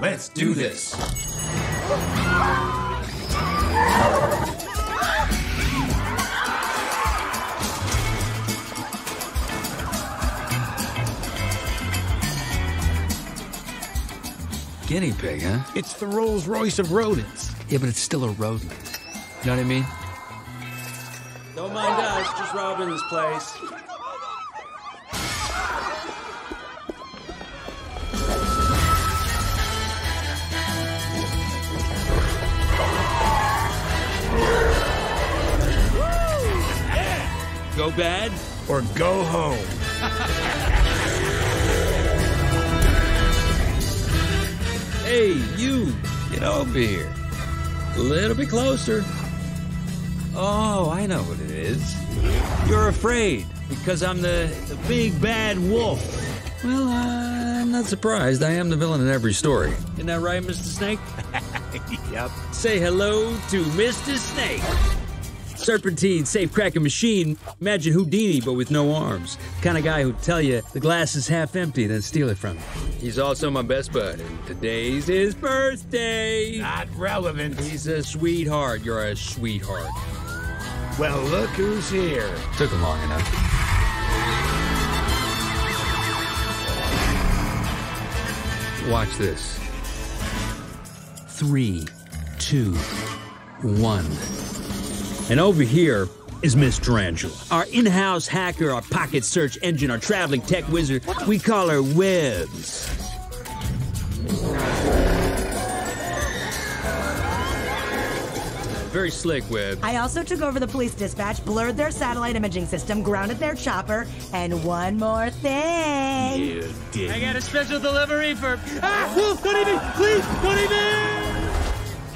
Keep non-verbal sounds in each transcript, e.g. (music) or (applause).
Let's do this. Guinea pig, huh? It's the Rolls Royce of rodents. Yeah, but it's still a rodent. You know what I mean? Don't mind us, just robbing this place. Go bad? Or go home. Hey, you! Get over here. A little bit closer. Oh, I know what it is. You're afraid because I'm the, the big bad wolf. Well, uh, I'm not surprised. I am the villain in every story. Isn't that right, Mr. Snake? (laughs) Yep. Say hello to Mr. Snake. Serpentine, safe cracking machine. Imagine Houdini, but with no arms. The kind of guy who'd tell you the glass is half empty, then steal it from you. He's also my best bud, and today's his birthday. Not relevant. He's a sweetheart. You're a sweetheart. Well, look who's here. Took him long enough. Watch this. Three, two, one. And over here is Miss Tarantula, our in house hacker, our pocket search engine, our traveling tech wizard. We call her Webs. Very slick, Web. I also took over the police dispatch, blurred their satellite imaging system, grounded their chopper, and one more thing. You did. I got a special delivery for. Ah! Wolf, don't eat me! Please, don't eat me!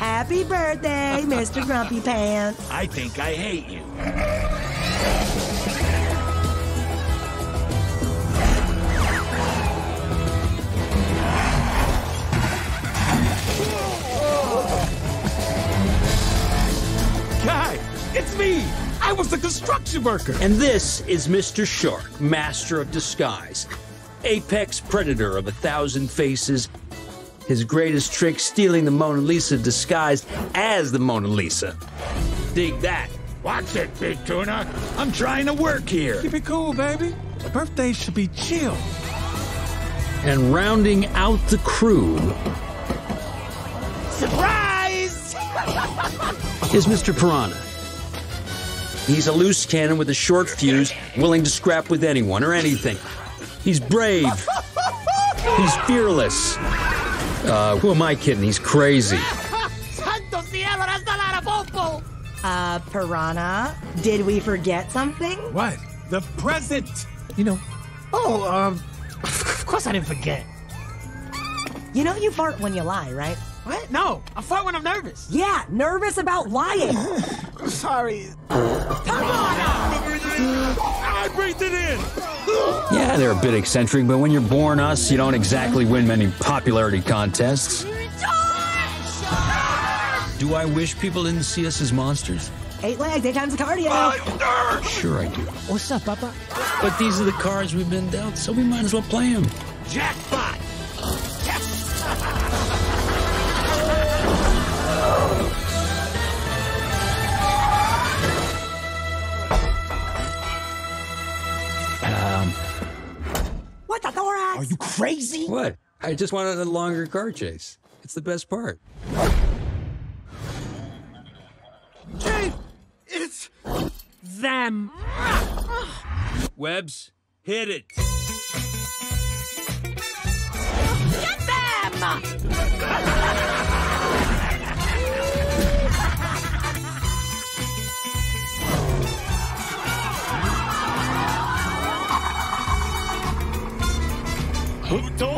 Happy birthday, (laughs) Mr. Grumpy Pants. I think I hate you. Guy, it's me. I was the construction worker. And this is Mr. Shark, master of disguise, apex predator of a thousand faces. His greatest trick stealing the Mona Lisa disguised as the Mona Lisa. Dig that. Watch it, Big Tuna. I'm trying to work here. Keep it cool, baby. The birthday should be chill. And rounding out the crew Surprise! is Mr. Piranha. He's a loose cannon with a short fuse, willing to scrap with anyone or anything. He's brave. He's fearless. Uh, who am I kidding? He's crazy. Uh, Piranha, did we forget something? What? The present. You know. Oh, um. Of course I didn't forget. You know you fart when you lie, right? What? No, I fart when I'm nervous. Yeah, nervous about lying. (laughs) Sorry. I breathed it in. Yeah, they're a bit eccentric, but when you're born us, you don't exactly win many popularity contests. Do I wish people didn't see us as monsters? Eight legs, eight times the cardio. Sure I do. What's up, Papa? But these are the cards we've been dealt, so we might as well play them. Jackpot. (laughs) Um, what the thorax? Are you crazy? What? I just wanted a longer car chase. It's the best part. Chief, it's them. Webs, hit it. Pluto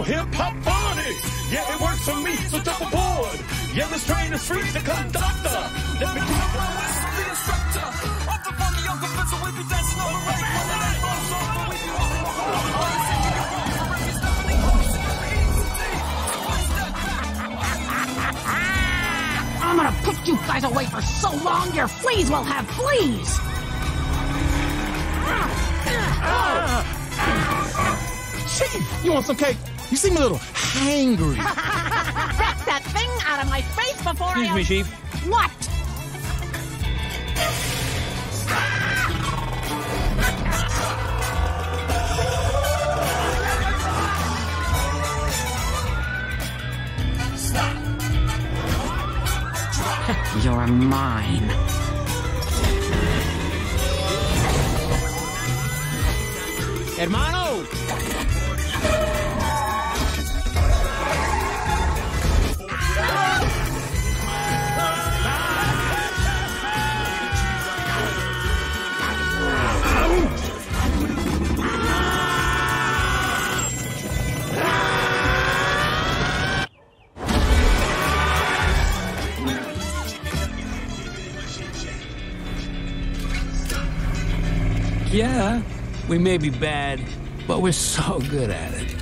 Hip Hop Party. Yeah, it works for me, so jump aboard. Yeah, this train is free the conductor. Let me keep the instructor. Of the funky Uncle Pencil, we be dancing on the right. I'm gonna put you guys away for so long your fleas will have fleas! Chief, you want some cake? You seem a little hangry. (laughs) Get that thing out of my face before Excuse I. me, Chief. What? (laughs) You're mine. Hermano! Yeah, we may be bad, but we're so good at it.